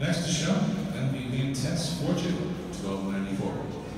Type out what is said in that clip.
Next to show, going the Intense Fortune 1294.